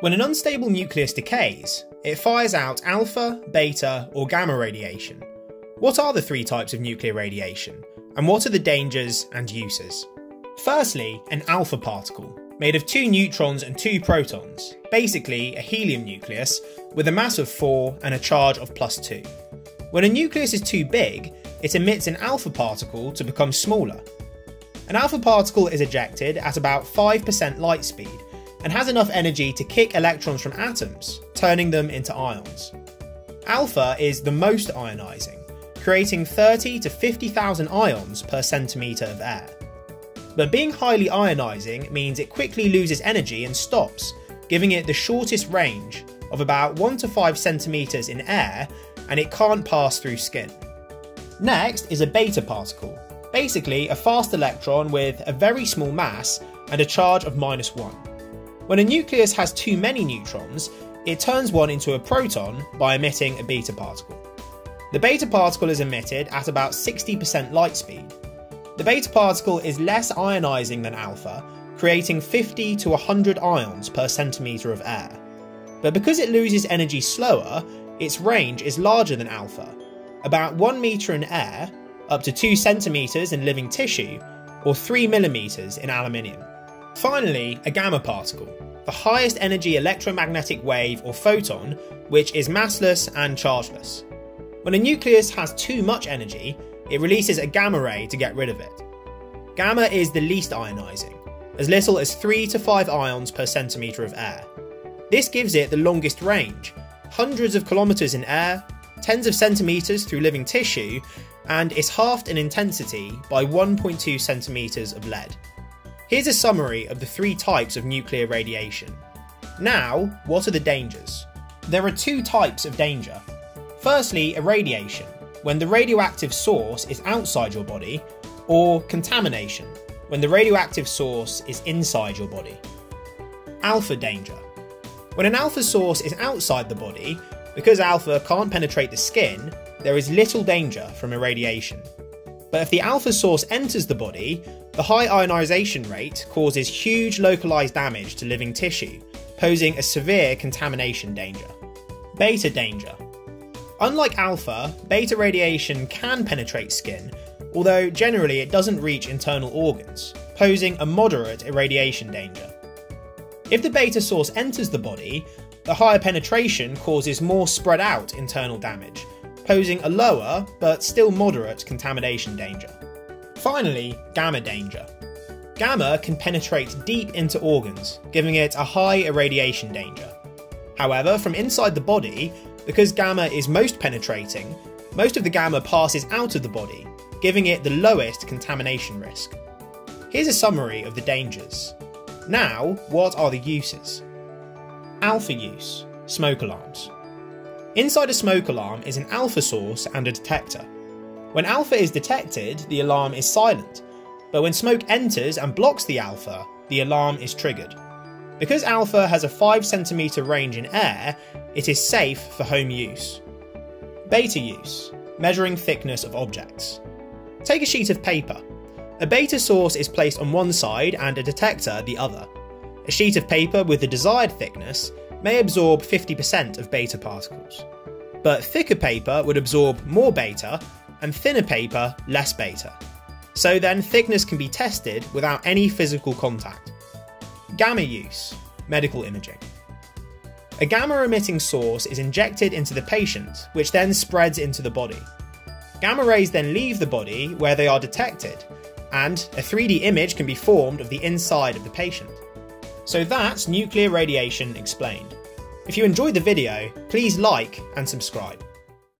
When an unstable nucleus decays, it fires out alpha, beta, or gamma radiation. What are the three types of nuclear radiation, and what are the dangers and uses? Firstly, an alpha particle, made of two neutrons and two protons, basically a helium nucleus with a mass of 4 and a charge of plus 2. When a nucleus is too big, it emits an alpha particle to become smaller. An alpha particle is ejected at about 5% light speed and has enough energy to kick electrons from atoms, turning them into ions. Alpha is the most ionising, creating 30 to 50,000 ions per centimetre of air. But being highly ionising means it quickly loses energy and stops, giving it the shortest range of about 1 to 5 centimetres in air and it can't pass through skin. Next is a beta particle, basically a fast electron with a very small mass and a charge of minus 1. When a nucleus has too many neutrons, it turns one into a proton by emitting a beta particle. The beta particle is emitted at about 60% light speed. The beta particle is less ionising than alpha, creating 50 to 100 ions per centimetre of air. But because it loses energy slower, its range is larger than alpha, about 1 metre in air, up to 2 centimetres in living tissue, or 3 millimetres in aluminium. Finally, a gamma particle, the highest energy electromagnetic wave or photon, which is massless and chargeless. When a nucleus has too much energy, it releases a gamma ray to get rid of it. Gamma is the least ionising, as little as 3 to 5 ions per centimetre of air. This gives it the longest range, hundreds of kilometres in air, tens of centimetres through living tissue, and is halved in intensity by 1.2 centimetres of lead. Here's a summary of the three types of nuclear radiation. Now, what are the dangers? There are two types of danger. Firstly, irradiation, when the radioactive source is outside your body, or contamination, when the radioactive source is inside your body. Alpha danger. When an alpha source is outside the body, because alpha can't penetrate the skin, there is little danger from irradiation. But if the alpha source enters the body, the high ionisation rate causes huge localised damage to living tissue, posing a severe contamination danger. Beta danger. Unlike alpha, beta radiation can penetrate skin, although generally it doesn't reach internal organs, posing a moderate irradiation danger. If the beta source enters the body, the higher penetration causes more spread out internal damage, posing a lower but still moderate contamination danger. Finally, gamma danger. Gamma can penetrate deep into organs, giving it a high irradiation danger. However, from inside the body, because gamma is most penetrating, most of the gamma passes out of the body, giving it the lowest contamination risk. Here's a summary of the dangers. Now, what are the uses? Alpha use smoke alarms. Inside a smoke alarm is an alpha source and a detector. When alpha is detected, the alarm is silent, but when smoke enters and blocks the alpha, the alarm is triggered. Because alpha has a 5cm range in air, it is safe for home use. Beta use, measuring thickness of objects. Take a sheet of paper. A beta source is placed on one side and a detector the other. A sheet of paper with the desired thickness may absorb 50% of beta particles. But thicker paper would absorb more beta and thinner paper less beta. So then thickness can be tested without any physical contact. Gamma use, medical imaging. A gamma emitting source is injected into the patient, which then spreads into the body. Gamma rays then leave the body where they are detected, and a 3D image can be formed of the inside of the patient. So that's nuclear radiation explained. If you enjoyed the video, please like and subscribe.